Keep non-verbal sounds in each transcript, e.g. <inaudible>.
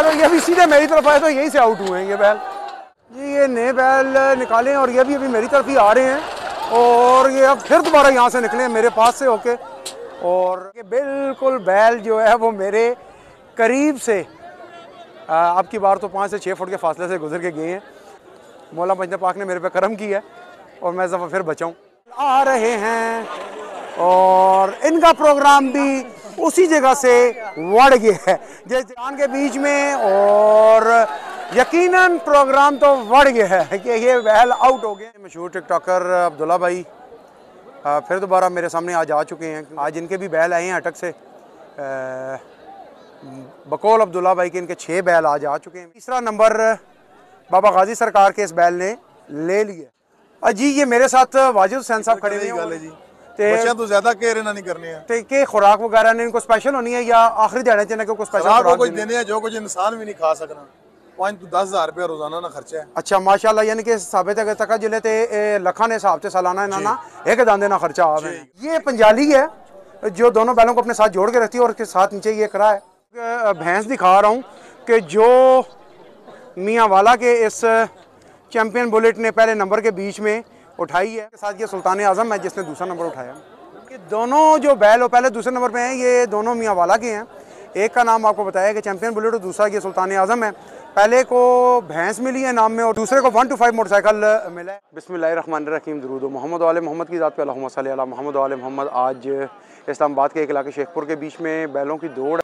बैल ये भी सीधे मेरी तरफ़ आए तो यही से आउट हुए हैं ये बैल। जी, ये नए बैल निकाले और ये भी अभी मेरी तरफ़ ही आ रहे हैं। और ये अब फिर दोबारा यहाँ से निकले मेरे पास से होके। और ये बिल्कुल बैल जो है वो मेरे करीब से अब की बार तो पाँच से छः फुट के फासले से गुजर के गए हैं। मौला मजन पाक ने मेरे पे करम किया है और मैं दफ़ा फिर बचाऊँ। आ रहे हैं और इनका प्रोग्राम भी उसी जगह से बढ़ गया है। जान के बीच में और यकीनन प्रोग्राम तो बढ़ गया है कि ये वहल आउट हो गए मशहूर टिकटॉकर अब्दुल्ला भाई फिर दोबारा मेरे सामने आज आ चुके हैं। आज इनके भी बैल आए हैं अटक से। बकौल अब्दुल्ला भाई के इनके छः बैल आज आ चुके हैं। तीसरा नंबर बाबा गाजी सरकार के इस बैल ने ले लिया जी ये मेरे साथ वाजिद हुसैन साहब खड़े हुए हैं जी। खुराक वगैरह अच्छा, है जो दोनों बैलों को अपने साथ जोड़ के रखती है और उसके साथ नीचे ये करा है। भैंस दिखा रहा हूँ कि जो मियाँ वाला के इस चैम्पियन बुलेट ने पहले नंबर के बीच में उठाई है। साथ ये सुल्तान आज़म है, जिसने दूसरा नंबर उठाया। ये दोनों जो बैल हो पहले दूसरे नंबर पे हैं, ये दोनों मियाँ वाला के हैं। एक का नाम आपको बताया कि चैंपियन बुलेट और दूसरा ये सुल्तान आज़म है। पहले को भैंस मिली है नाम में और दूसरे को वन टू फाइव मोटरसाइकिल मिला है। बिसमीम दरूद मोहम्मद वाले मोहम्मद की ज़ात पे मोहम्मद वाले मोहम्मद। आज इस्लामाबाद के एक इलाके शेखपुर के बीच में बैलों की दौड़।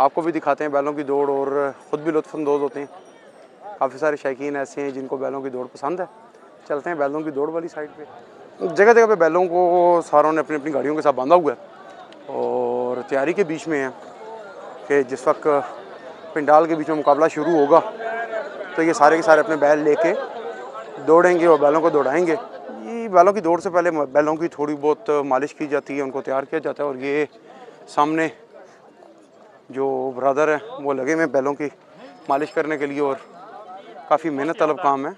आपको भी दिखाते हैं बैलों की दौड़ और ख़ुद भी लुत्फानंदोज़ होते हैं। काफ़ी सारे शौकीन ऐसे हैं जिनको बैलों की दौड़ पसंद है। चलते हैं बैलों की दौड़ वाली साइड पे। जगह जगह पे बैलों को सारों ने अपनी अपनी गाड़ियों के साथ बांधा हुआ है और तैयारी के बीच में है कि जिस वक्त पिंडाल के बीच में मुकाबला शुरू होगा तो ये सारे के सारे अपने बैल लेके दौड़ेंगे और बैलों को दौड़ाएँगे। ये बैलों की दौड़ से पहले बैलों की थोड़ी बहुत मालिश की जाती है, उनको तैयार किया जाता है और ये सामने जो ब्रदर है, वो लगे हुए बैलों की मालिश करने के लिए और काफ़ी मेहनत तलब काम है।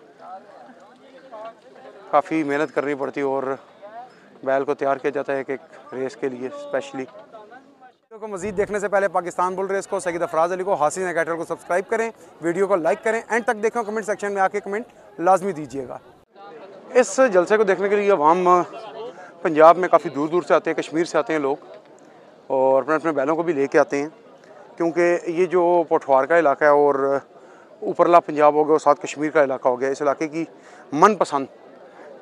काफ़ी मेहनत करनी पड़ती है और बैल को तैयार किया जाता है एक एक रेस के लिए स्पेशली वीडियो को मजीद देखने से पहले पाकिस्तान बुल रेस को सईद अफराज अली को हासिल कैटर को सब्सक्राइब करें वीडियो को लाइक करें एंड तक देखें कमेंट सेक्शन में आके कमेंट लाजमी दीजिएगा। इस जलसे को देखने के लिए अवाम पंजाब में काफ़ी दूर दूर से आते हैं कश्मीर से आते हैं लोग और अपने अपने बैलों को भी लेके आते हैं क्योंकि ये जो पोठवार का इलाका है और ऊपरला पंजाब हो गया और साथ कश्मीर का इलाका हो गया इस इलाके की मनपसंद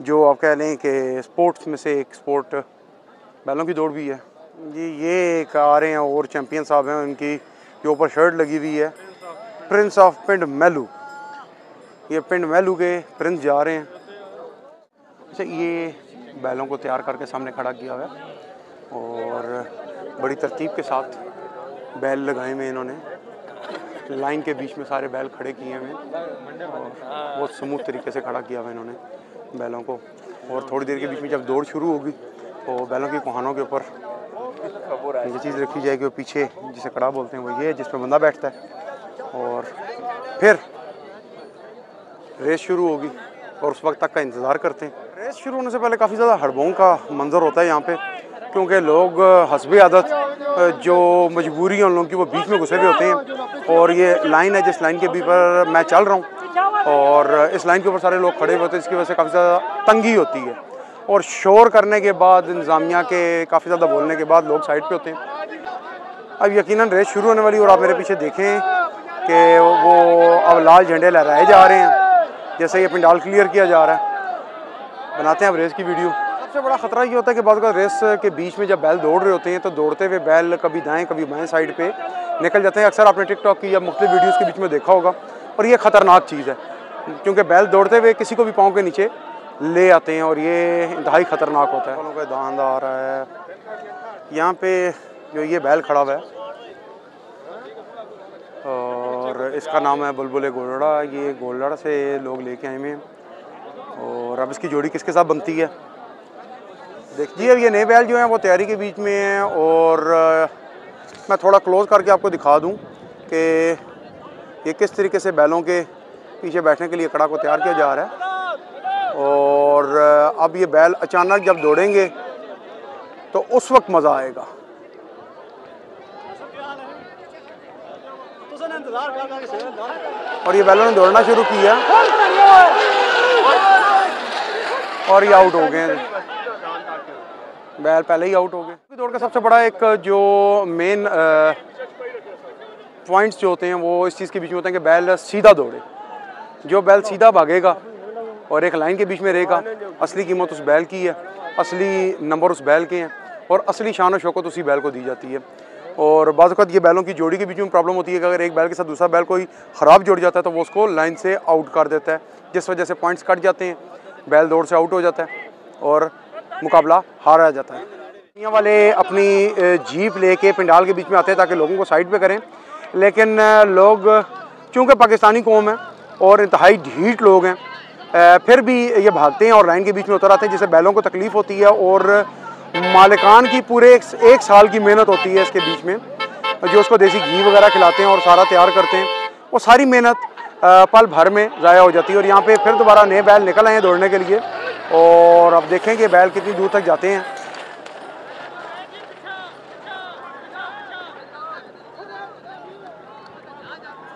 जो आप कह लें कि स्पोर्ट्स में से एक स्पोर्ट बैलों की दौड़ भी है। जी, ये एक आ रहे हैं और चैम्पियन साहब हैं, उनकी जो ऊपर शर्ट लगी हुई है प्रिंस ऑफ़ पिंड मेलू ये पिंड मेलू के प्रिंस जा रहे हैं। अच्छा ये बैलों को तैयार करके सामने खड़ा किया हुआ और बड़ी तरतीब के साथ बैल लगाए हुए इन्होंने। लाइन के बीच में सारे बैल खड़े किए हुए हैं और बहुत स्मूथ तरीके से खड़ा किया हुआ इन्होंने। बैलों को। और थोड़ी देर के बीच में जब दौड़ शुरू होगी तो बैलों की कुहानों के ऊपर ये चीज़ रखी जाएगी वो पीछे जिसे कड़ा बोलते हैं वो ये जिस पर बंदा बैठता है। और फिर रेस शुरू होगी, और उस वक्त तक का इंतज़ार करते हैं। रेस शुरू होने से पहले काफ़ी ज़्यादा हड़बों का मंजर होता है यहाँ पे, क्योंकि लोग हसबी आदत, जो मजबूरी है उन लोगों की, वो बीच में घुसे हुए होते हैं। और ये लाइन है, जिस लाइन के बीच पर मैं चल रहा हूँ और इस लाइन के ऊपर सारे लोग खड़े हुए होते हैं इसकी वजह से काफ़ी ज़्यादा तंगी होती है। और शोर करने के बाद, इंतज़ामिया के काफ़ी ज़्यादा बोलने के बाद लोग साइड पे होते हैं। अब यकीनन रेस शुरू होने वाली और आप मेरे पीछे देखें कि वो अब लाल झंडे लहराए जा रहे हैं। जैसे ये पंडाल क्लियर किया जा रहा है। बनाते हैं अब रेस की वीडियो। सबसे बड़ा ख़तरा ये होता है कि बाद रेस के बीच में जब बैल दौड़ रहे होते हैं तो दौड़ते हुए बैल कभी दाएँ, कभी बाएँ साइड पर निकल जाते हैं। अक्सर आपने टिकटॉक की या मुख्तु वीडियोज़ के बीच में देखा होगा। और ये ख़तरनाक चीज़ है। क्योंकि बैल दौड़ते हुए किसी को भी पाँव के नीचे ले आते हैं और ये इंतहाई ख़तरनाक होता है। का दांद आ रहा है। यहाँ पे जो ये बैल खड़ा हुआ है और इसका नाम है बुलबुल गोलड़ा। ये गोलड़ा से लोग लेके आए हुए हैं और अब इसकी जोड़ी किसके साथ बनती है? देखिए अब ये नए बैल जो हैं वो तैयारी के बीच में हैं और मैं थोड़ा क्लोज़ करके आपको दिखा दूँ कि ये किस तरीके से बैलों के पीछे बैठने के लिए कड़ा को तैयार किया जा रहा है। और अब ये बैल अचानक जब दौड़ेंगे तो उस वक्त मज़ा आएगा। और ये बैलों ने दौड़ना शुरू किया। और ये आउट हो गए बैल पहले ही आउट हो गए। दौड़ का सबसे बड़ा एक, जो मेन पॉइंट्स जो होते हैं, वो इस चीज़ के बीच में होते हैं कि बैल सीधा दौड़े। जो बैल सीधा भागेगा और एक लाइन के बीच में रहेगा, असली कीमत उस बैल की है, असली नंबर उस बैल के हैं और असली शान शौकत उसी बैल को दी जाती है। और बाज़त ये बैलों की जोड़ी के बीच में प्रॉब्लम होती है कि अगर एक बैल के साथ दूसरा बैल कोई ख़राब जोड़ जाता है तो वो उसको लाइन से आउट कर देता है, जिस वजह से पॉइंट्स कट जाते हैं, बैल दौड़ से आउट हो जाता है और मुकाबला हारा जाता है। यहाँ वाले अपनी जीप लेके पंडाल के बीच में आते हैं ताकि लोगों को साइड पे करें, लेकिन लोग, चूँकि पाकिस्तानी कौम है और इंतहाई ढीठ लोग हैं। फिर भी ये भागते हैं और लाइन के बीच में उतर आते हैं जिससे बैलों को तकलीफ़ होती है और मालिकान की पूरे एक, एक साल की मेहनत होती है इसके बीच में जो उसको देसी घी वगैरह खिलाते हैं और सारा तैयार करते हैं। वो सारी मेहनत पल भर में ज़ाया हो जाती है और यहाँ पे फिर दोबारा नए बैल निकल आए हैं दौड़ने के लिए। और अब देखें कि बैल कितनी दूर तक जाते हैं।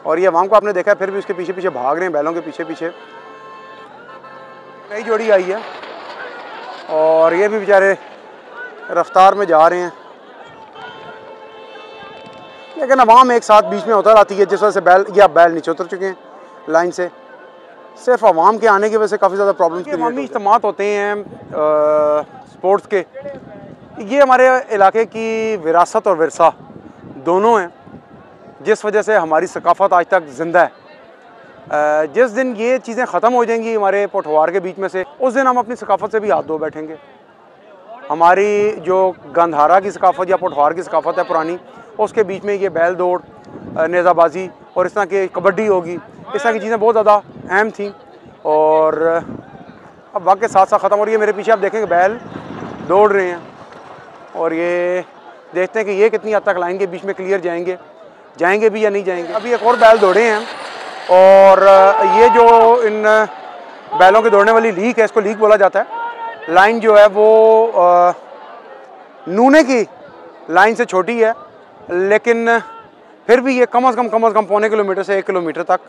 और ये अवाम को आपने देखा है फिर भी उसके पीछे पीछे भाग रहे हैं बैलों के पीछे पीछे। नई जोड़ी आई है और ये भी बेचारे रफ्तार में जा रहे हैं। लेकिन अवाम एक साथ बीच में उतर आती है जिस वजह से बैल या बैल नीचे उतर चुके हैं लाइन से। सिर्फ़ अवाम के आने की वजह से काफ़ी ज़्यादा प्रॉब्लम अवामी इज्तम होते हैं। स्पोर्ट्स के। ये हमारे इलाके की विरासत और वरसा दोनों हैं। जिस वजह से हमारी सकाफ़त आज तक ज़िंदा है। जिस दिन ये चीज़ें ख़त्म हो जाएँगी हमारे पठवार के बीच में से, उस दिन हम अपनी सकाफ़त से भी हाथ धो बैठेंगे। हमारी जो गंधारा की सकाफ़त या पठवार की सकाफ़त है पुरानी, उसके बीच में ये बैल दौड़ नेज़ाबाजी और इस तरह की कबड्डी होगी, इस तरह की चीज़ें बहुत ज़्यादा अहम थी। और, अब वक्त के साथ साथ ख़त्म हो रही है, मेरे पीछे आप देखेंगे बैल दौड़ रहे हैं। और ये देखते हैं कि ये कितनी हद तक के बीच में क्लियर जाएँगे। जाएँगे भी या नहीं जाएँगे। अभी एक और बैल दौड़े हैं। और ये जो इन बैलों के दौड़ने वाली लीक है, इसको लीक बोला जाता है। लाइन जो है वो नूने की लाइन से छोटी है, लेकिन फिर भी ये कम अज़ कम कम अज़ कम पौने किलोमीटर से एक किलोमीटर तक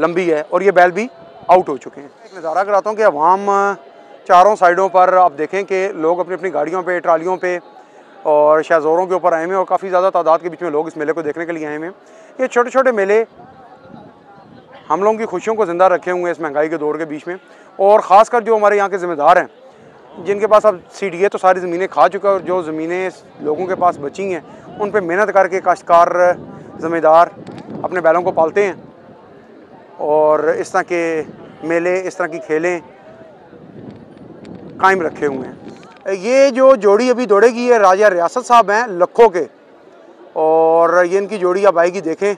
लंबी है और ये बैल भी आउट हो चुके हैं। एक नज़ारा कराता हूँ कि अवाम चारों साइडों पर आप देखें कि लोग अपनी अपनी गाड़ियों पे, ट्रालियों पे और शाहजोरों के ऊपर आए हुए हैं और काफ़ी ज़्यादा तादाद के बीच में लोग इस मेले को देखने के लिए आए हुए हैं। ये छोटे छोटे मेले हम लोगों की खुशियों को ज़िंदा रखे हुए हैं इस महँगाई के दौर के बीच में और ख़ासकर जो हमारे यहाँ के ज़िम्मेदार हैं, जिनके पास अब सी डी ए तो सारी ज़मीनें खा चुका है और जो ज़मीनें लोगों के पास बची हैं, उन पर मेहनत करके काश्तकार ज़मींदार अपने बैलों को पालते हैं और इस तरह के मेले, इस तरह की खेलें कायम रखे हुए हैं। ये जो जोड़ी अभी दौड़ेगी, ये राजा रियासत साहब हैं लखों के। और ये इनकी जोड़ी अब आएगी देखें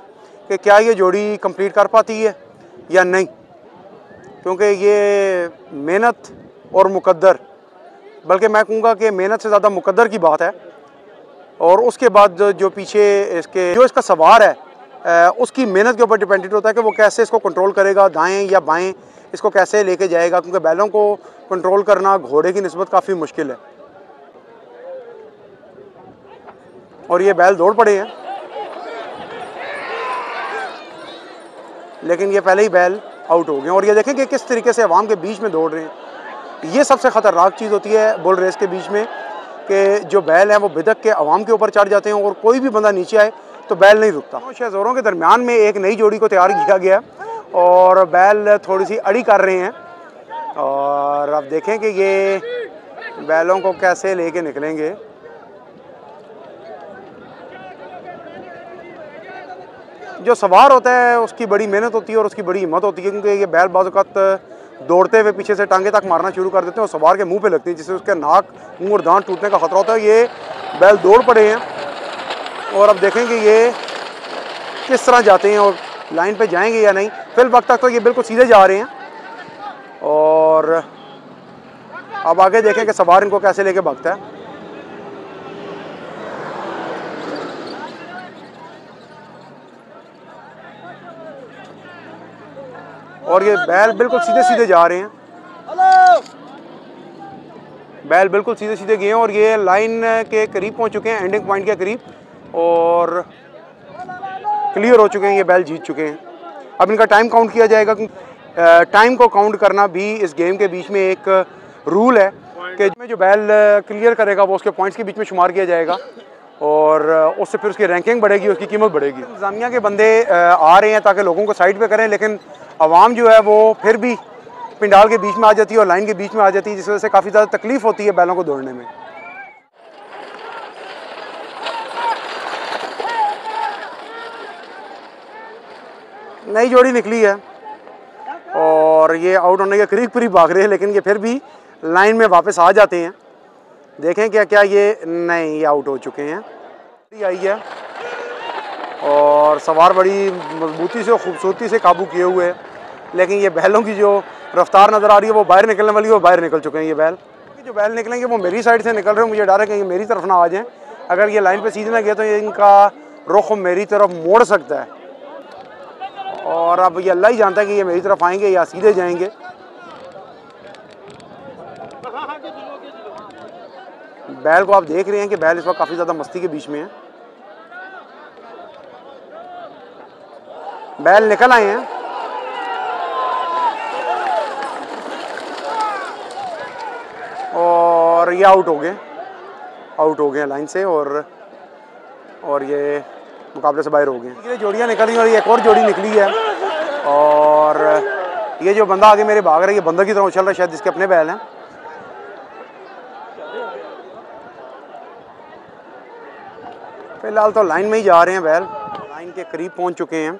कि क्या ये जोड़ी कंप्लीट कर पाती है या नहीं। क्योंकि ये मेहनत और मुकद्दर, बल्कि मैं कहूँगा कि मेहनत से ज़्यादा मुकद्दर की बात है। और उसके बाद जो पीछे इसके, जो इसका सवार है उसकी मेहनत के ऊपर डिपेंडेंट होता है कि वो कैसे इसको कंट्रोल करेगा, दाएँ या बाएँ, इसको कैसे लेके जाएगा, क्योंकि बैलों को कंट्रोल करना घोड़े की नस्बत काफ़ी मुश्किल है। और ये बैल दौड़ पड़े हैं। लेकिन ये पहले ही बैल आउट हो गए और ये देखें कि किस तरीके से आवाम के बीच में दौड़ रहे हैं। ये सबसे ख़तरनाक चीज़ होती है बुल रेस के बीच में कि जो बैल हैं वो बिदक के अवाम के ऊपर चढ़ जाते हैं और कोई भी बंदा नीचे आए तो बैल नहीं रुकता। शहजोरों के दरमियान में एक नई जोड़ी को तैयार किया गया और बैल थोड़ी सी अड़ी कर रहे हैं। और अब देखें कि ये बैलों को कैसे लेके निकलेंगे। जो सवार होता है, उसकी बड़ी मेहनत होती है और उसकी बड़ी हिम्मत होती है क्योंकि ये बैल बाज़त दौड़ते हुए पीछे से टांगे तक मारना शुरू कर देते हैं और सवार के मुँह पे लगती है, जिससे उसके नाक, मुँह और दांत टूटने का खतरा होता है। ये बैल दौड़ पड़े हैं। और अब देखेंगे ये किस तरह जाते हैं और लाइन पे जाएँगे या नहीं। फिल वक्त तक तो ये बिल्कुल सीधे जा रहे हैं। और अब आगे देखें कि सवार इनको कैसे लेके भागता है। और ये बैल बिल्कुल सीधे सीधे जा रहे हैं। बैल बिल्कुल सीधे सीधे गए हैं और ये लाइन के करीब पहुँच चुके हैं एंडिंग पॉइंट के करीब। और क्लियर हो चुके हैं ये बैल जीत चुके हैं। अब इनका टाइम काउंट किया जाएगा टाइम को काउंट करना भी इस गेम के बीच में एक रूल है कि में जो बैल क्लियर करेगा वो उसके पॉइंट्स के बीच में शुमार किया जाएगा और उससे फिर उसकी रैंकिंग बढ़ेगी उसकी कीमत बढ़ेगी। इंतजामिया के बंदे आ रहे हैं ताकि लोगों को साइड पे करें लेकिन आवाम जो है वो फिर भी पिंडाल के बीच में आ जाती है और लाइन के बीच में आ जाती है जिस वजह से काफ़ी ज़्यादा तकलीफ़ होती है बैलों को दौड़ने में। नई जोड़ी निकली है। और ये आउट होने के करीब करीब भाग रहे हैं, लेकिन ये फिर भी लाइन में वापस आ जाते हैं। देखें क्या क्या ये नहीं ये आउट हो चुके हैं। आई है। और सवार बड़ी मजबूती से खूबसूरती से काबू किए हुए हैं। लेकिन ये बैलों की जो रफ्तार नज़र आ रही है, वो बाहर निकलने वाली है, वो बाहर निकल चुके हैं ये बैल। जो बैल निकलेंगे, वो मेरी साइड से निकल रहे हैं मुझे डर है कि ये मेरी तरफ़ ना आ जाएँ। अगर ये लाइन पे सीधे ना गए तो ये इनका रुख मेरी तरफ़ मोड़ सकता है। और अब ये अल्लाह ही जानता है कि ये मेरी तरफ़ आएँगे या सीधे जाएँगे। बैल को आप देख रहे हैं कि बैल इस वक्त काफ़ी ज़्यादा मस्ती के बीच में है। बैल निकल आए हैं। और ये आउट हो गए, आउट हो गए लाइन से और और ये मुकाबले से बाहर हो गए। ये जोड़ियाँ निकली और एक और जोड़ी निकली है। और ये जो बंदा आगे मेरे भाग रहा है ये बंदा की तरह उछल रहा है शायद जिसके अपने बैल हैं। फ़िलहाल तो लाइन में ही जा रहे हैं बैल। लाइन के करीब पहुँच चुके हैं।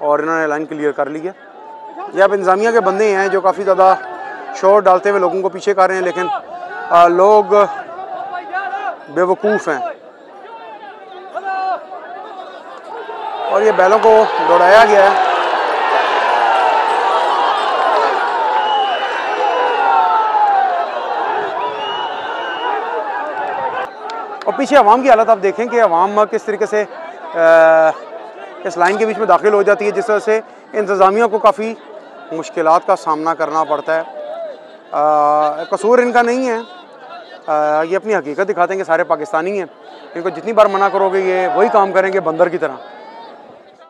और इन्होंने लाइन क्लियर कर ली है। ये अब इंतज़ामिया के बंदे हैं जो काफ़ी ज़्यादा शोर डालते हुए लोगों को पीछे कर रहे हैं लेकिन आ, लोग बेवकूफ़ हैं। और ये बैलों को दौड़ाया गया है। और पीछे आवाम की हालत आप देखें कि अवाम किस तरीके से इस लाइन के बीच में दाखिल हो जाती है जिस वजह से इंतज़ामिया को काफ़ी मुश्किल का सामना करना पड़ता है। कसूर इनका नहीं है। आ, ये अपनी हकीकत दिखाते हैं कि सारे पाकिस्तानी हैं। इनको जितनी बार मना करोगे ये वही काम करेंगे बंदर की तरह।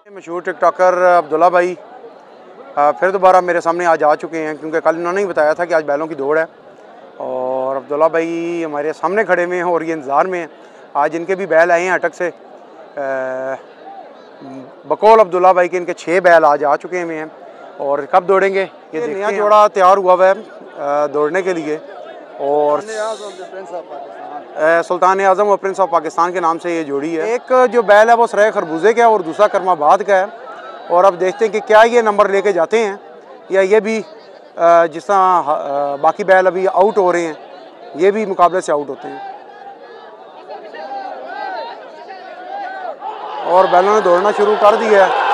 मशहूर टिकटॉकर अब्दुल्ला भाई फिर दोबारा मेरे सामने आज आ चुके हैं क्योंकि कल इन्होंने ही बताया था कि आज बैलों की दौड़ है। और अब्दुल्ला भाई हमारे सामने खड़े हुए हैं और ये इंतज़ार में हैं। आज इनके भी बैल आए हैं अटक से। बकौल अब्दुल्ला भाई के इनके छः बैल आज आ चुके हुए हैं। और कब दौड़ेंगे ये नया जोड़ा तैयार हुआ हुआ है दौड़ने के लिए। और सुल्तान आज़म और प्रिंस ऑफ़ पाकिस्तान के नाम से ये जोड़ी है। एक जो बैल है वो सराय खरबूजे का है और दूसरा करमाबाद का है। और अब देखते हैं कि क्या ये नंबर लेके जाते हैं या ये भी जिस तरह बाकी बैल अभी आउट हो रहे हैं ये भी मुकाबले से आउट होते हैं। और बैलों ने दौड़ना शुरू कर दिया है।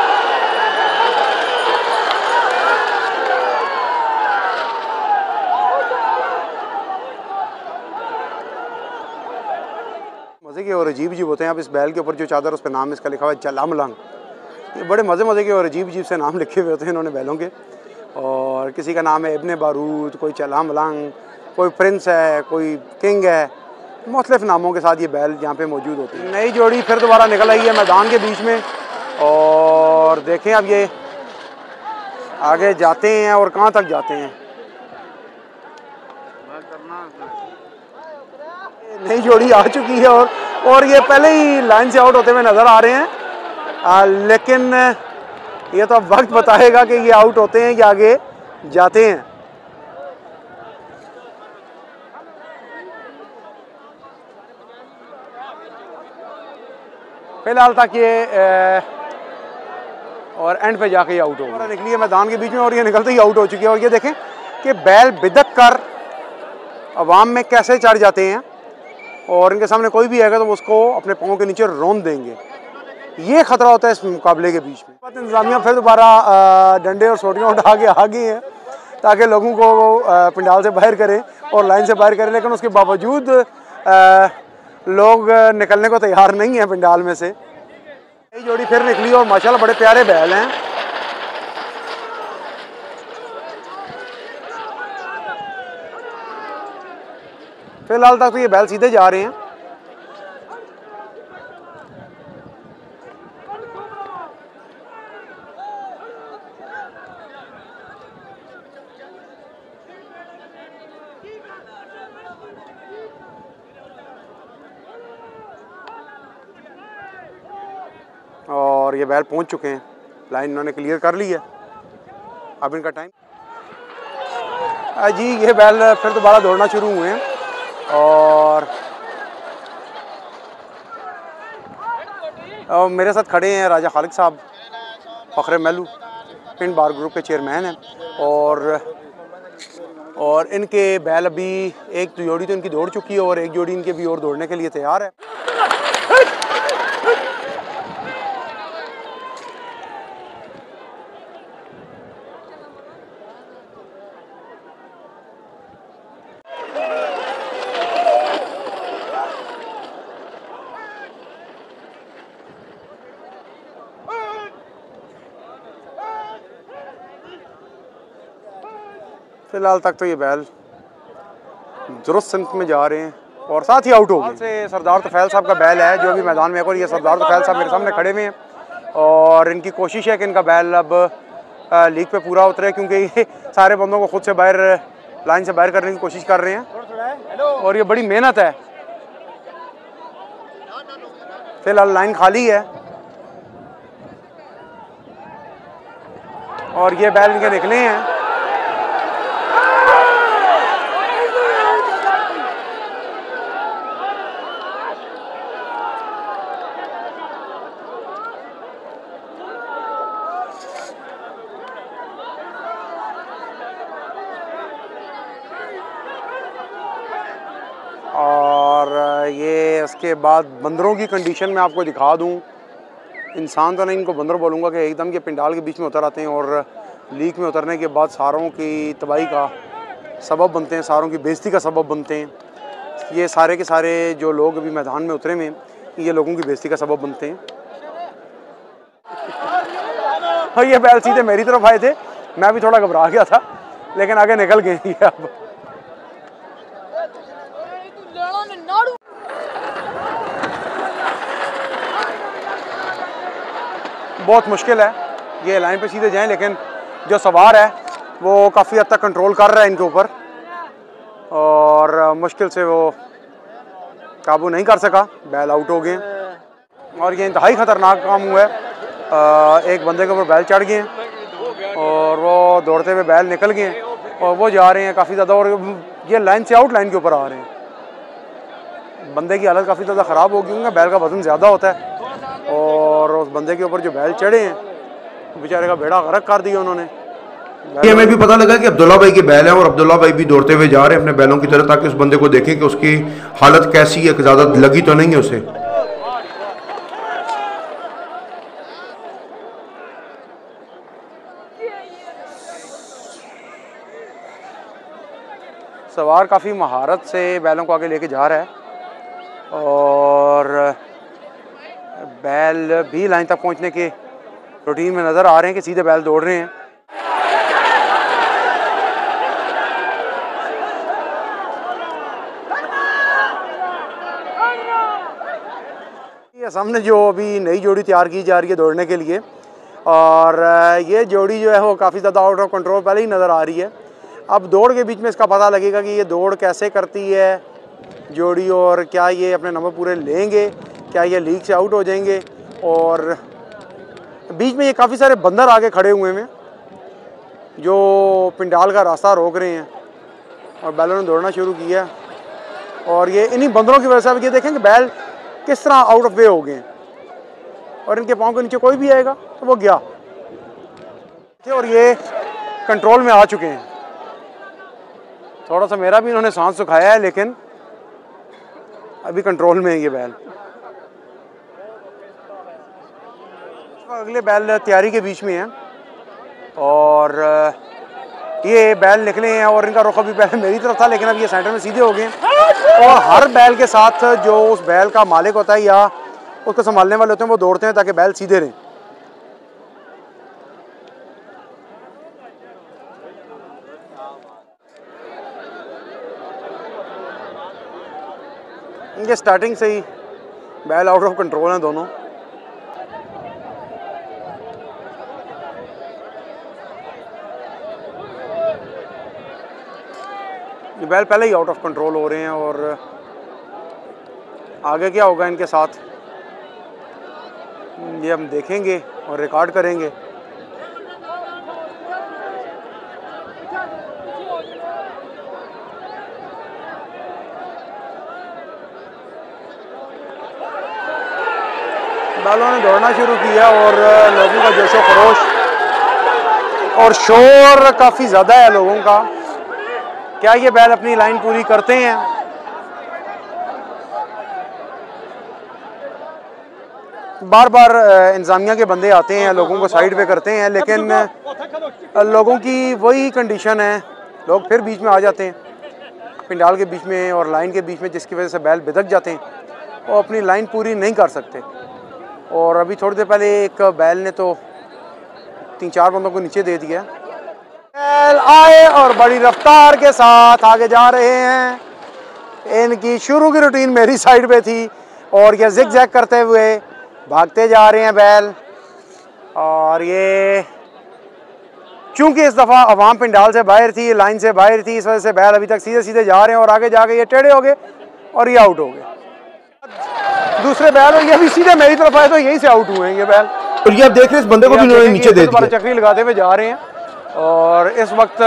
और अजीब अजीब होते हैं। अब इस बैल के ऊपर जो चादर उस पर नाम इसका लिखा हुआ है चला मलंग ये बड़े मज़े मज़े के और अजीब अजीब से नाम लिखे हुए होते हैं इन्होंने बैलों के। और किसी का नाम है इबन बारूद, कोई चला मलंग कोई प्रिंस है, कोई किंग है। मुख्तलिफ़ नामों के साथ ये बैल यहाँ पे मौजूद होती है। नई जोड़ी फिर दोबारा निकल आई है मैदान के बीच में। और देखें अब ये आगे जाते हैं और कहाँ तक जाते हैं। नई जोड़ी आ चुकी है और और ये पहले ही लाइन से आउट होते हुए नज़र आ रहे हैं। आ, लेकिन ये तो अब वक्त बताएगा कि ये आउट होते हैं या आगे जाते हैं। फ़िलहाल तक ये और एंड पे जाके आउट हो गया। निकली है मैदान के बीच में और ये निकलते ही आउट हो चुकी है। और ये देखें कि बैल बिदक कर आवाम में कैसे चढ़ जाते हैं। और इनके सामने कोई भी आएगा तो उसको अपने पाँव के नीचे रोन देंगे। ये ख़तरा होता है इस मुकाबले के बीच में। बात इंतजामिया फिर दोबारा डंडे और सोटियाँ उठा के आ गई हैं, ताकि लोगों को पंडाल से बाहर करें और लाइन से बाहर करें, लेकिन उसके बावजूद लोग निकलने को तैयार नहीं है पंडाल में से। जोड़ी फिर निकली और माशाल्लाह बड़े प्यारे बैल हैं। फ़िलहाल तक तो ये बैल सीधे जा रहे हैं। और ये बैल पहुँच चुके हैं। लाइन इन्होंने क्लियर कर ली है। अब इनका टाइम जी, ये बैल फिर दोबारा दौड़ना शुरू हुए हैं। और और मेरे साथ खड़े हैं राजा खालिक साहब, फ़खर मेलू पिंड बार ग्रुप के चेयरमैन हैं। और और इनके बैल अभी एक जोड़ी तो इनकी दौड़ चुकी है और एक जोड़ी इनके भी और दौड़ने के लिए तैयार है। फ़िलहाल तक तो ये बैल दुरुस्त सिमत में जा रहे हैं और साथ ही आउट हो गए। से सरदार तफैल साहब का बैल है जो अभी मैदान में है और ये सरदार तफैल साहब मेरे सामने खड़े हुए हैं। और इनकी कोशिश है कि इनका बैल अब लीग पे पूरा उतरे क्योंकि ये सारे बंदों को खुद से बाहर लाइन से बाहर करने की कोशिश कर रहे हैं। और ये बड़ी मेहनत है। फ़िलहाल लाइन खाली है। और ये बैल इनके निकले हैं और बाद बंदरों की कंडीशन में आपको दिखा दूँ, इंसान तो नहीं, इनको बंदर बोलूँगा कि एकदम के पिंडाल के बीच में उतर आते हैं और लीक में उतरने के बाद सारों की तबाही का सबब बनते हैं, सारों की बेजती का सबब बनते हैं। ये सारे के सारे जो लोग अभी मैदान में उतरे में ये लोगों की बेजती का सबब बनते हैं। और ये बैल सीधे मेरी तरफ़ आए थे, मैं भी थोड़ा घबरा गया था, लेकिन आगे निकल गए अब। बहुत मुश्किल है। ये लाइन पे सीधे जाएँ, लेकिन जो सवार है, वो काफ़ी हद तक कंट्रोल कर रहा है इनके ऊपर। और मुश्किल से वो काबू नहीं कर सका। बैल आउट हो गए। और ये इंतहाई ख़तरनाक काम हुआ है। एक बंदे के ऊपर बैल चढ़ गए। हैं और वो दौड़ते हुए बैल निकल गए। और वो जा रहे हैं काफ़ी ज़्यादा और ये लाइन से आउट लाइन के ऊपर आ रहे हैं। बंदे की हालत काफ़ी ज़्यादा ख़राब हो गई होंगे बैल का वज़न ज़्यादा होता है। और उस बंदे के ऊपर जो बैल चढ़े हैं बेचारे का बेड़ा गरक कर दिया उन्होंने। ये हमें भी पता लगा कि अब्दुल्ला भाई के बैल हैं और अब्दुल्ला भाई भी दौड़ते हुए जा रहे हैं अपने बैलों की तरह ताकि उस बंदे को देखें कि उसकी हालत कैसी है ज़्यादा लगी तो नहीं है उसे। सवार काफ़ी महारत से बैलों को आगे लेके जा रहा है और बैल भी लाइन तक पहुँचने के रूटीन में नज़र आ रहे हैं कि सीधे बैल दौड़ रहे हैं। सामने जो अभी नई जोड़ी तैयार की जा रही है दौड़ने के लिए, और ये जोड़ी जो है वो काफ़ी ज़्यादा आउट ऑफ़ कंट्रोल पहले ही नज़र आ रही है। अब दौड़ के बीच में इसका पता लगेगा कि ये दौड़ कैसे करती है जोड़ी और क्या ये अपने नंबर पूरे लेंगे। क्या ये लीक से आउट हो जाएँगे? और बीच में ये काफ़ी सारे बंदर आगे खड़े हुए हैं। जो पिंडाल का रास्ता रोक रहे हैं और बैलों ने दौड़ना शुरू किया। और ये इन्हीं बंदरों की वजह से अब ये देखें कि बैल किस तरह आउट ऑफ़ वे हो गए और इनके पाँव के नीचे कोई भी आएगा तो वो गया। और ये कंट्रोल में आ चुके हैं। थोड़ा सा मेरा भी इन्होंने सांस सुखाया है, लेकिन अभी कंट्रोल में है ये बैल। अगले बैल तैयारी के बीच में है। और ये बैल निकले हैं और इनका रुख अभी पहले मेरी तरफ़ था, लेकिन अब ये सेंटर में सीधे हो गए और हर बैल के साथ जो उस बैल का मालिक होता है या उसको संभालने वाले होते हैं, वो दौड़ते हैं ताकि बैल सीधे रहें। इनके स्टार्टिंग से ही बैल आउट ऑफ़ कंट्रोल हैं दोनों। बैल पहले ही आउट ऑफ़ कंट्रोल हो रहे हैं और आगे क्या होगा इनके साथ? ये हम देखेंगे और रिकॉर्ड करेंगे। बैलों ने दौड़ना शुरू किया और लोगों का जोशो खरोश और शोर काफ़ी ज़्यादा है लोगों का। क्या ये बैल अपनी लाइन पूरी करते हैं? बार बार इंतज़ामिया के बंदे आते हैं लोगों को साइड पे करते हैं लेकिन लोगों की वही कंडीशन है। लोग फिर बीच में आ जाते हैं। पिंडाल के बीच में और लाइन के बीच में जिसकी वजह से बैल बिदक जाते हैं वो अपनी लाइन पूरी नहीं कर सकते। और अभी थोड़ी देर पहले एक बैल ने तो तीन चार बंदों को नीचे दे दिया। आए और बड़ी रफ्तार के साथ आगे जा रहे हैं। इनकी शुरू की रूटीन मेरी साइड पे थी और ये जिक जैक करते हुए भागते जा रहे हैं बैल। और ये चूँकि इस दफ़ा अवाम पिंडाल से बाहर थी लाइन से बाहर थी इस वजह से बैल अभी तक सीधे सीधे जा रहे हैं और आगे जाके ये टेढ़े हो गए और ये आउट हो गए। दूसरे बैल और ये भी सीधे मेरी तरफ़ आए तो यहीं से आउट हुए हैं ये बैल। और ये आप देख रहे हैं इस बंदे को भी नीचे दे दिया। चक्री लगाते हुए जा रहे हैं। और इस वक्त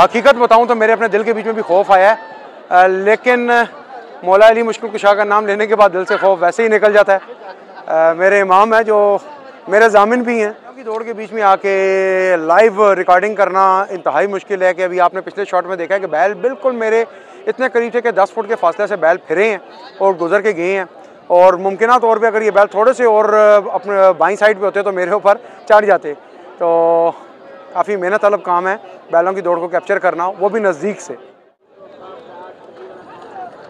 हकीकत बताऊँ तो मेरे अपने दिल के बीच में भी खौफ आया है। लेकिन मौला अली मुश्किल कुशा का नाम लेने के बाद दिल से खौफ वैसे ही निकल जाता है। मेरे इमाम हैं जो मेरे जामिन भी हैं। की दौड़ के बीच में आके लाइव रिकॉर्डिंग करना इंतहाई मुश्किल है कि अभी आपने पिछले शॉट में देखा है कि बैल बिल्कुल मेरे इतने करीब थे कि 10 फुट के फासले से बैल फिरे हैं और गुजर के गए हैं। और मुमकिन तौर पर अगर ये बैल थोड़े से और अपने बाई साइड पे होते तो मेरे ऊपर चढ़ जाते। तो काफ़ी मेहनत तलब काम है, बैलों की दौड़ को कैप्चर करना, वो भी नज़दीक से।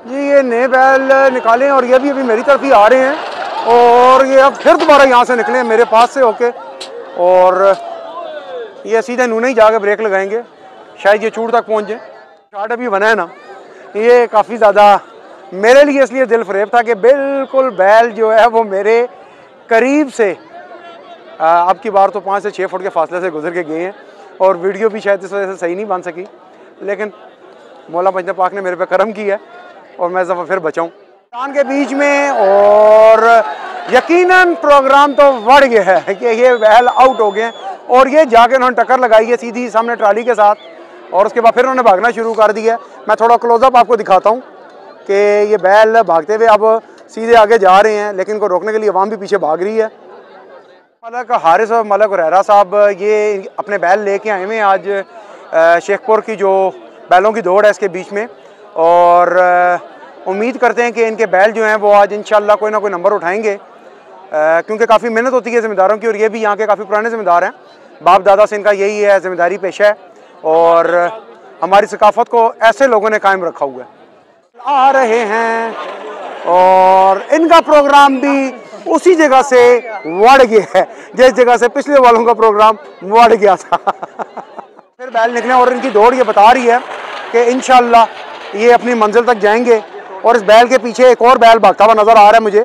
जी, ये नए बैल निकाले और ये भी अभी मेरी तरफ़ ही आ रहे हैं और ये अब फिर दोबारा यहाँ से निकले मेरे पास से होके। और ये सीधे नूने ही जाके ब्रेक लगाएँगे, शायद ये चूड़ तक पहुँच। जाए शार्ट अभी बना है ना, ये काफ़ी ज़्यादा मेरे लिए इसलिए दिल फरेब था कि बिल्कुल बैल जो है वो मेरे करीब से अब की बार तो पाँच से छः फुट के फासले से गुजर के गए हैं और वीडियो भी शायद इस वजह से सही नहीं बन सकी। लेकिन मौला मजन पाक ने मेरे पे करम किया है और मैं दफ़ा फिर बचाऊँ। मैदान के बीच में और यकीनन प्रोग्राम तो बढ़ गया है कि ये बैल आउट हो गए और ये जाके उन्होंने टक्कर लगाई है सीधी सामने ट्राली के साथ और उसके बाद फिर उन्होंने भागना शुरू कर दिया है। मैं थोड़ा क्लोजअप आपको दिखाता हूँ कि ये बैल भागते हुए अब सीधे आगे जा रहे हैं, लेकिन इनको रोकने के लिए अवाम भी पीछे भाग रही है। मलक हारिस और मलक रहरा साहब, ये अपने बैल लेके आए हुए हैं आज शेखपुर की जो बैलों की दौड़ है इसके बीच में। और उम्मीद करते हैं कि इनके बैल जो हैं वो आज इंशाल्लाह कोई ना कोई नंबर उठाएँगे। क्योंकि काफ़ी मेहनत होती है ज़िम्मेदारों की और ये भी यहाँ के काफ़ी पुराने ज़िम्मेदार हैं। बाप दादा से इनका यही है, ज़िम्मेदारी पेशा है। और, हमारी सकाफत को ऐसे लोगों ने कायम रखा हुआ है। आ रहे हैं और इनका प्रोग्राम भी उसी जगह से बढ़ गया है। जिस जगह से पिछले वालों का प्रोग्राम बढ़ गया था। फिर बैल निकले और इनकी दौड़ ये बता रही है कि इनशाला ये अपनी मंजिल तक जाएँगे और इस बैल के पीछे एक और बैल भागता हुआ नज़र आ रहा है मुझे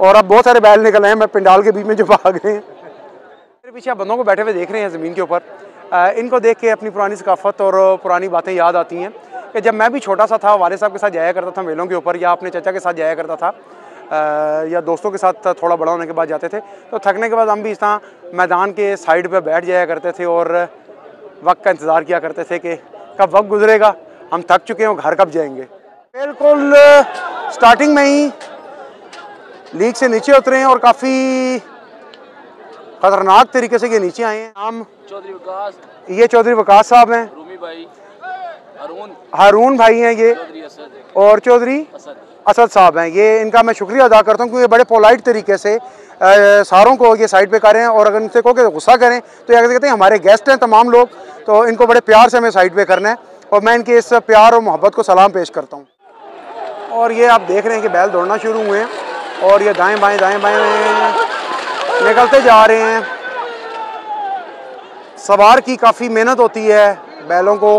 और अब बहुत सारे बैल निकल हैं, मैं पिंडाल के बीच में जो भाग रहे हैं। मेरे पीछे आप बंदों को बैठे हुए देख रहे हैं ज़मीन के ऊपर। इनको देख के अपनी पुरानी सकाफत और पुरानी बातें याद आती हैं कि जब मैं भी छोटा सा था, वाले साहब के साथ जाया करता था मेलों के ऊपर या अपने चाचा के साथ जाया करता था या दोस्तों के साथ थोड़ा बड़ा होने के बाद जाते थे। तो थकने के बाद हम भी इस तरह मैदान के साइड पर बैठ जाया करते थे और वक्त का इंतज़ार किया करते थे कि कब वक्त गुजरेगा। हम थक चुके हैं और घर कब जाएँगे। बिल्कुल स्टार्टिंग में ही लीग से नीचे उतरे हैं और काफ़ी खतरनाक तरीके से ये नीचे आए हैं। नाम चौधरी विकास। ये चौधरी वकास साहब हैं। रूमी भाई। अरुण। हारून भाई हैं ये। चौधरी असद। और चौधरी? असद साहब हैं। ये इनका मैं शुक्रिया अदा करता हूँ क्योंकि बड़े पोलाइट तरीके से सारों को ये साइड पे करें और अगर इनसे कहो कि गुस्सा करें। तो ये कहते हैं हमारे गेस्ट हैं तमाम लोग तो इनको बड़े प्यार से हमें साइड पे करना है और मैं इनके इस प्यार और मोहब्बत को सलाम पेश करता हूँ। और ये आप देख रहे हैं कि बैल दौड़ना शुरू हुए हैं और ये दाएँ बाएँ दाएँ बाएँ निकलते जा रहे हैं। सवार की काफ़ी मेहनत होती है बैलों को,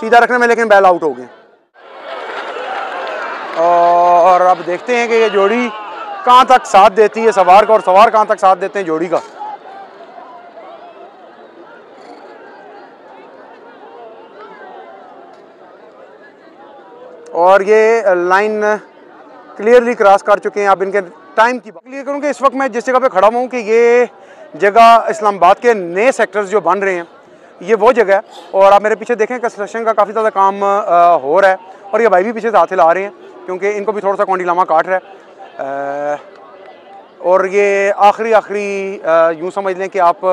सीधा रखने में, लेकिन बैल आउट हो गए। और अब देखते हैं कि ये जोड़ी कहाँ तक साथ देती है सवार का और सवार कहाँ तक साथ देते हैं जोड़ी का। और ये लाइन क्लियरली क्रॉस कर चुके हैं अब इनके टाइम की बात क्लियर करूँ कि इस वक्त मैं जिस जगह पे खड़ा हूँ कि ये जगह इस्लामाबाद के नए सेक्टर्स जो बन रहे हैं, ये वो जगह है। और आप मेरे पीछे देखें कंस्ट्रक्शन का काफ़ी ज़्यादा काम हो रहा है और ये भाई भी पीछे से हिला रहे हैं। क्योंकि इनको भी थोड़ा सा कौंडी काट रहा है। और ये आखिरी आखिरी यूँ समझ लें कि आप,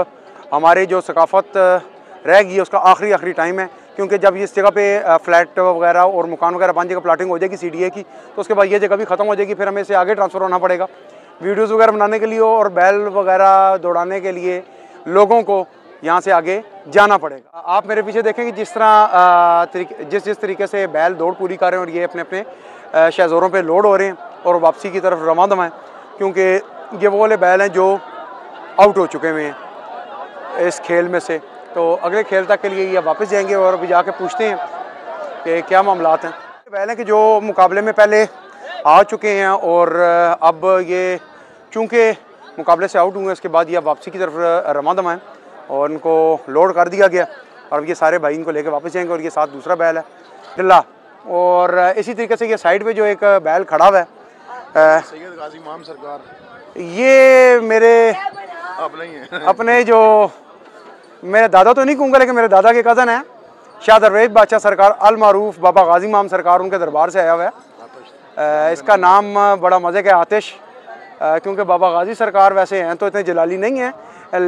हमारे जो सकाफ़त रह गई है, उसका आखिरी आखिरी टाइम है। क्योंकि जब इस जगह पे फ्लैट वगैरह और मकान वगैरह बन जाएगा प्लाटिंग हो जाएगी सीडीए की तो उसके बाद ये जगह भी ख़त्म हो जाएगी, फिर हमें इसे आगे ट्रांसफ़र होना पड़ेगा। वीडियोज़ वगैरह बनाने के लिए और बैल वगैरह दौड़ाने के लिए लोगों को यहाँ से आगे जाना पड़ेगा। आप मेरे पीछे देखें कि जिस तरह जिस जिस तरीके से बैल दौड़ पूरी कर रहे हैं और ये अपने अपने शहज़ोरों पे लोड हो रहे हैं और वापसी की तरफ़ रवा दवा हैं, क्योंकि ये वो वाले बैल हैं जो आउट हो चुके हुए हैं इस खेल में से। तो अगले खेल तक के लिए ये वापस जाएँगे और अभी जाके पूछते हैं कि क्या मामला हैं। बैल हैं कि जो मुकाबले में पहले आ चुके हैं और अब ये चूँकि मुकाबले से आउट हुए इसके बाद ये वापसी की तरफ़ रमा दमा हैं और उनको लोड कर दिया गया। और अब ये सारे भाई इनको लेके वापस जाएँगे और ये साथ दूसरा बैल है। डिल्ला और इसी तरीके से ये साइड पे जो एक बैल खड़ा हुआ है सैयद गाजी माम सरकार। ये मेरे है। <laughs> अपने जो मेरे दादा तो नहीं कहूँगा लेकिन मेरे दादा के कज़न हैं। शाह दरवेज बादशाह सरकार अल मारूफ बाबा गाजी माम सरकार उनके दरबार से आया हुआ है। इसका नाम बड़ा मज़े का आतिश। क्योंकि बाबा गाजी सरकार वैसे हैं तो इतने जलाली नहीं हैं।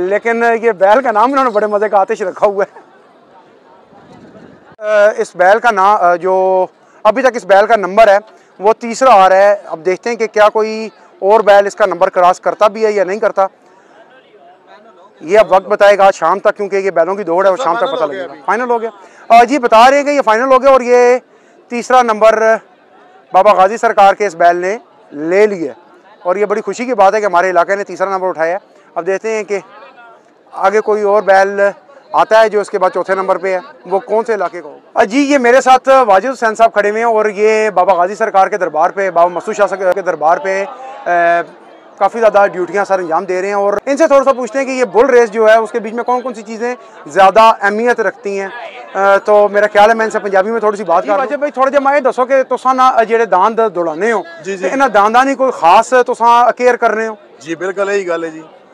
लेकिन ये बैल का नाम इन्होंने बड़े मज़े का आतिश रखा हुआ है। इस बैल का नाम अ, जो अभी तक इस बैल का नंबर है वो तीसरा आ रहा है। अब देखते हैं कि क्या कोई और बैल इसका नंबर क्रॉस करता भी है या नहीं करता। ये अब वक्त बताएगा आज शाम तक क्योंकि ये बैलों की दौड़ है और शाम तक पता लगेगा। फाइनल हो गया। जी बता रहे हैं कि ये फाइनल हो गया और ये तीसरा नंबर बाबा गाजी सरकार के इस बैल ने ले लिया। और ये बड़ी खुशी की बात है कि हमारे इलाके ने तीसरा नंबर उठाया अब देखते हैं कि आगे कोई और बैल आता है जो इसके बाद चौथे नंबर पे है वो कौन से इलाके को जी ये मेरे साथ वाजिद हुसैन साहब खड़े हुए हैं और ये बाबा गाजी सरकार के दरबार पे बाबा मसूद शाह के दरबार पे काफ़ी ज़्यादा ड्यूटियाँ सर अंजाम दे रहे हैं और इनसे थोड़ा सा पूछते हैं कि ये बुल रेस जो है उसके बीच में कौन कौन सी चीज़ें ज़्यादा अहमियत रखती हैं? तो मेरा ख्याल है मैं इनसे पंजाबी में थोड़ी सी बात कर अच्छा भाई थोड़ा जहा दसो कि तुसा तो ना जो दांद दौड़ाने हो तो इन्हें दांदा नहीं कोई खास तुसा केयर कर रहे हो? जी बिल्कुल यही गल है जी।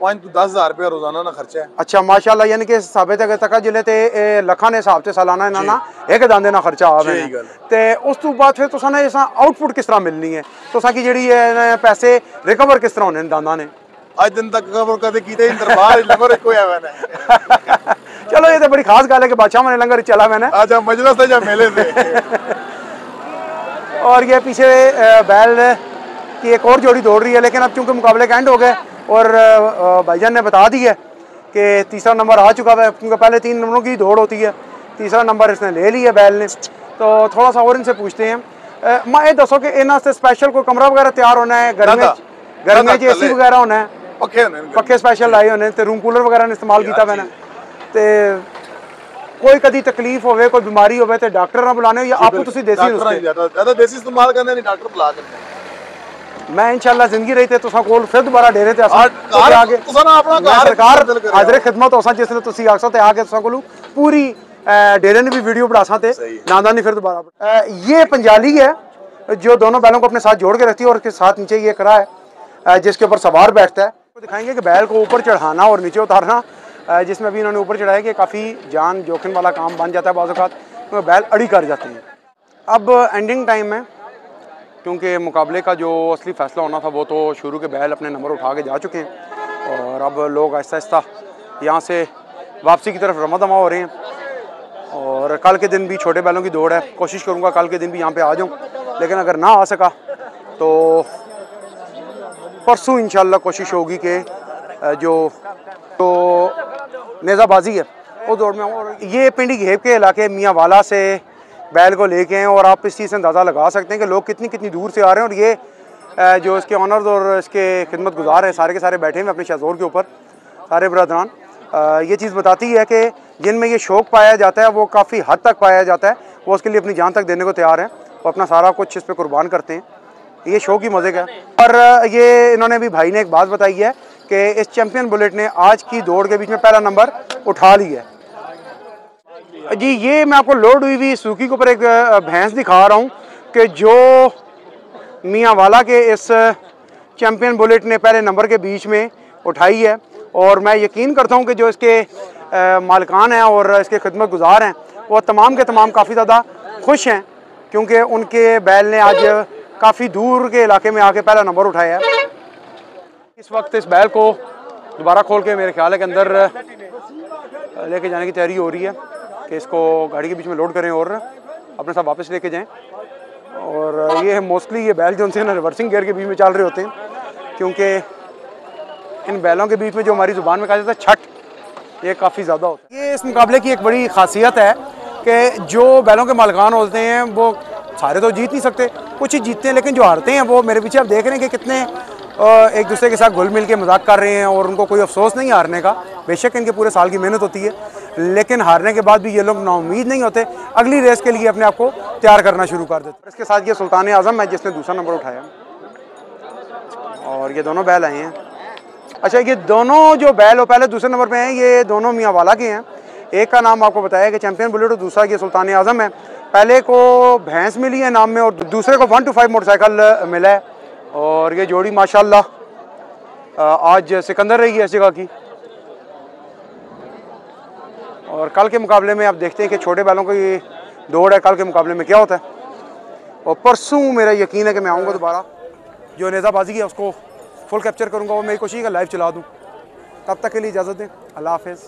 पाँच तो दस हजार रुपया रोजाना ना खर्चा है ਅੱਛਾ ਮਾਸ਼ਾਅੱਲਾ ਯਾਨੀ ਕਿ ਸਾਬਤ ਹੈ ਤੱਕ ਜ਼ਿਲ੍ਹੇ ਤੇ ਇਹ ਲੱਖਾਂ ਦੇ ਹਿਸਾਬ ਤੇ ਸਾਲਾਨਾ ਇਹਨਾਂ ਨਾਲ ਇੱਕ ਦਾਂਦੇ ਨਾਲ ਖਰਚਾ ਆਵੇ ਸਹੀ ਗੱਲ। ਤੇ ਉਸ ਤੋਂ ਬਾਅਦ ਫਿਰ ਤੁਸਾਂ ਨੇ ਇਸਾਂ ਆਊਟਪੁੱਟ ਕਿਸ ਤਰ੍ਹਾਂ ਮਿਲਣੀ ਹੈ ਤੁਸਾਂ ਕੀ ਜਿਹੜੀ ਹੈ ਇਹਨਾਂ ਦੇ ਪੈਸੇ ਰਿਕਵਰ ਕਿਸ ਤਰ੍ਹਾਂ ਹੋਣੇ ਨੇ ਦਾਂਦਾਂ ਨੇ आज दिन तक खबर कदे कीते इन दरबार लंगर कोई आवे ना ਚਲੋ ਇਹ ਤਾਂ ਬੜੀ ਖਾਸ ਗੱਲ ਹੈ ਕਿ ਬਾਦਸ਼ਾਹ ਨੇ ਲੰਗਰ ਚਲਾ ਮੈਨੇ आज हम मजलिस थे या मेले थे और ये पीछे अ, बैल की एक और जोड़ी दौड़ रही है लेकिन अब चूंकि मुकाबले का एंड हो गए और अ, भाईजान ने बता दी है कि तीसरा नंबर आ चुका है क्योंकि पहले तीन नंबरों की दौड़ होती है तीसरा नंबर इसने ले लिया बैल ने तो थोड़ा सा और इनसे पूछते हैं अ, मैं ये दसो कि इन्हों से स्पेशल कोई कमरा वगैरह तैयार होना है गर्मी दादा, गर्मी दादा, च एसी थल्ले। वगैरह होना है पक्के होने इनके। ਪੱਕੇ ਸਪੈਸ਼ਲ ਲਾਏ ਹੋਣੇ ਤੇ ਰੂਮ ਕੂਲਰ ਵਗੈਰਾ ਨੇ ਇਸਤੇਮਾਲ ਕੀਤਾ ਮੈਨੇ ਤੇ ਕੋਈ ਕਦੀ ਤਕਲੀਫ ਹੋਵੇ ਕੋਈ ਬਿਮਾਰੀ ਹੋਵੇ ਤੇ ਡਾਕਟਰ ਨਾਲ ਬੁਲਾਣੇ ਹੋ ਜਾਂ ਆਪੂ ਤੁਸੀਂ ਦੇਸੀ डॉक्टर ਨੁਸਖੇ नहीं जाता ज्यादा देसी इस्तेमाल करने नहीं डॉक्टर बुला करते ਮੈਂ ਇਨਸ਼ਾਅੱਲਾ ਜ਼ਿੰਦਗੀ ਰਹੀ ਤੇ ਤੁਸੀਂ ਕੋਲ ਫਿਰ ਦੁਬਾਰਾ ਡੇਰੇ ਤੇ ਆਸਾਂ ਆ- ਘਰ- ਤੁਸਾਂ ਨਾ ਆਪਣਾ ਮੈਂ ਘਰ ਸਰਕਾਰ ਦਿਲ ਕਰਿਆ। ਹਾਜ਼ਰ ਖਿਦਮਤ ਹੋਸਾਂ ਜਿਸ ਨੇ ਤੁਸੀਂ ਆਖਸੋ ਤੇ ਆ ਕੇ ਤੁਸੀਂ ਕੋਲ ਪੂਰੀ अ, डेरे ने भी वीडियो बढ़ासा थे सही है। नादा नहीं फिर दोबारा अ, ये पंजाली है जो दोनों बैलों को अपने साथ जोड़ के रखती है और उसके साथ नीचे ये करा है अ, जिसके ऊपर सवार बैठता है तो दिखाएंगे कि बैल को ऊपर चढ़ाना और नीचे उतारना अ, जिसमें अभी इन्होंने ऊपर चढ़ाया कि काफ़ी जान जोखिम वाला काम बन जाता है बाज़ अवत तो बैल अड़ी कर जाती हैं अब एंडिंग टाइम में क्योंकि मुकाबले का जो असली फ़ैसला होना था वो तो शुरू के बैल अपने नंबर उठा के जा चुके हैं। और अब लोग आहिस्ता आहिस्ता यहाँ से वापसी की तरफ़ रमा दमा हो रहे हैं। और कल के दिन भी छोटे बैलों की दौड़ है। कोशिश करूँगा कल के दिन भी यहाँ पे आ जाऊँ। लेकिन अगर ना आ सका तो परसों इंशाल्लाह कोशिश होगी कि जो तो नेज़ाबाजी है, वो दौड़ में और ये पिंडी घेब के इलाके मियाँ वाला से बैल को लेके हैं और आप इस चीज़ से अंदाज़ा लगा सकते हैं कि लोग कितनी कितनी दूर से आ रहे हैं और ये जो इसके ऑनर्स और इसके खिदमत गुजार हैं, सारे के सारे बैठे हैं अपने शाहजोर के ऊपर, सारे बरदरान। ये चीज़ बताती है कि जिनमें ये शौक़ पाया जाता है, वो काफ़ी हद तक पाया जाता है, वो उसके लिए अपनी जान तक देने को तैयार हैं वो अपना सारा कुछ इस पर कुर्बान करते हैं। ये शौक ही मज़े का और ये इन्होंने भी भाई ने एक बात बताई है कि इस चैम्पियन बुलेट ने आज की दौड़ के बीच में पहला नंबर उठा लिया है। जी, ये मैं आपको लोड हुई हुई सूखी के ऊपर एक भैंस दिखा रहा हूँ कि जो मियाँ वाला के इस चैम्पियन बुलेट ने पहले नंबर के बीच में उठाई है और मैं यकीन करता हूँ कि जो इसके मालिकान हैं और इसके खिदमत गुजार हैं, वो तमाम के तमाम काफ़ी ज़्यादा खुश हैं क्योंकि उनके बैल ने आज काफ़ी दूर के इलाके में आके पहला नंबर उठाया है। इस वक्त इस बैल को दोबारा खोल के मेरे ख्याल है कि अंदर लेके जाने की तैयारी हो रही है। कि इसको गाड़ी के बीच में लोड करें और अपने साथ वापस लेके जाएँ। और ये है मोस्टली ये बैल जो उनसे ना रिवर्सिंग गियर के बीच में चल रहे होते हैं, क्योंकि इन बैलों के बीच में जो हमारी ज़ुबान में कहा जाता है छठ, ये काफ़ी ज़्यादा होता है। ये इस मुकाबले की एक बड़ी खासियत है कि जो बैलों के मालकान होते हैं, वो सारे तो जीत नहीं सकते, कुछ ही जीतते हैं, लेकिन जो हारते हैं, वो मेरे पीछे आप देख रहे हैं कि कितने एक दूसरे के साथ घुल मिल के मज़ाक कर रहे हैं और उनको कोई अफसोस नहीं हारने का। बेशक इनके पूरे साल की मेहनत होती है लेकिन हारने के बाद भी ये लोग नाउमीद नहीं होते। अगली रेस के लिए अपने आप को तैयार करना शुरू कर देते। इसके साथ ये सुल्तान आज़म है जिसने दूसरा नंबर उठाया। और ये दोनों बैल आए हैं। अच्छा ये दोनों जो बैल हो पहले दूसरे नंबर पे हैं, ये दोनों मियाँ वाला के हैं। एक का नाम आपको बताया कि चैंपियन बुलेट और दूसरा ये सुल्तान आज़म है। पहले को भैंस मिली है नाम में और दूसरे को वन टू फाइव मोटरसाइकिल मिला है। और ये जोड़ी, माशाल्लाह आज सिकंदर रही है इस जगह की। और कल के मुकाबले में आप देखते हैं कि छोटे बैलों की दौड़ है, कल के मुकाबले में क्या होता है? और परसों मेरा यकीन है कि मैं आऊँगा दोबारा। जो नेज़ाबाजी है, उसको फुल कैप्चर करूँगा और मेरी कोशिश है लाइव चला दूँ। तब तक के लिए इजाज़त दें। अल्लाह हाफिज़।